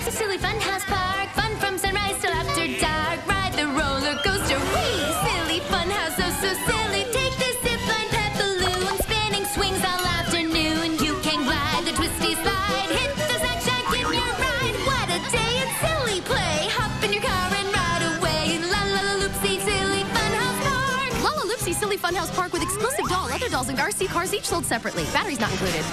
Loopsy Silly Funhouse Park. Fun from sunrise till after dark. Ride the roller coaster. Whee! Silly Funhouse, oh so silly. Take the zip line, pet balloon. Spinning swings all afternoon. You can glide the twisty slide. Hit the snack shack in your ride. What a day at silly play. Hop in your car and ride away. La la la Loopsy, Silly Funhouse Park. Lalaloopsy, Silly Funhouse Park with exclusive doll, other dolls, and RC cars each sold separately. Batteries not included.